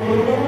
Amen.